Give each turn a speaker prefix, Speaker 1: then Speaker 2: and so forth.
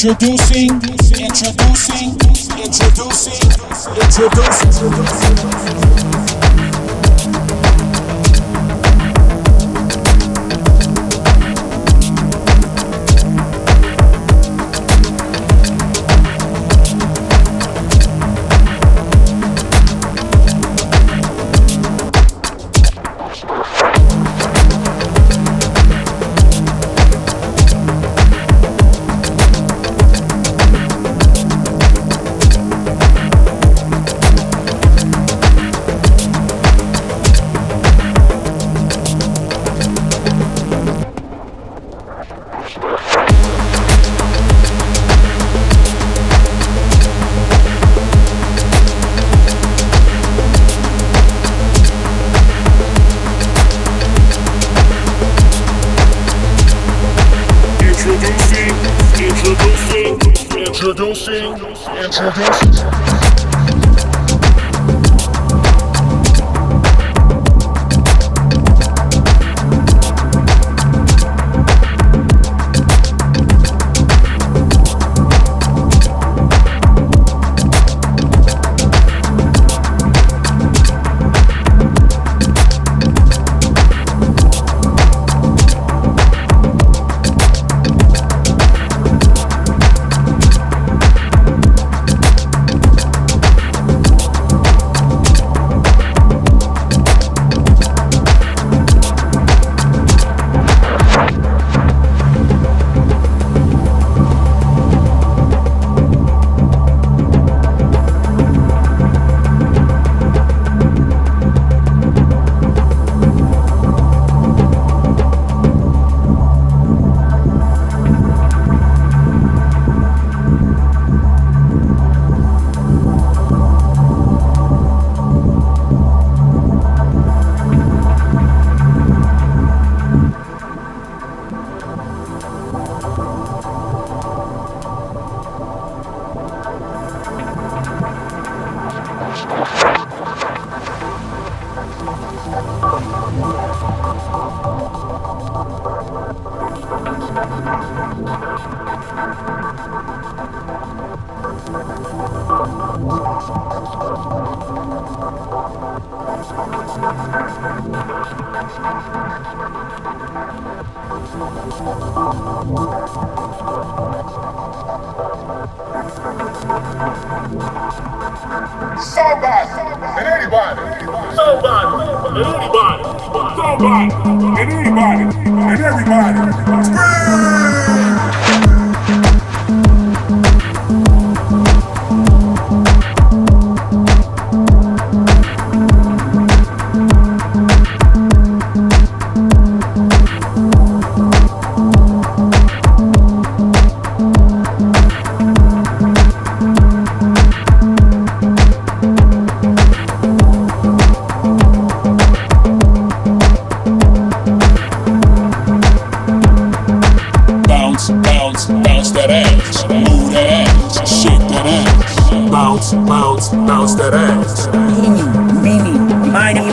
Speaker 1: Introducing, introducing, introducing, introducing.
Speaker 2: Introducing, introducing, introducing, introducing.
Speaker 3: Said somebody,
Speaker 2: and anybody, and everybody. Scream! bounce, that ass. Teeny, meeny, miny,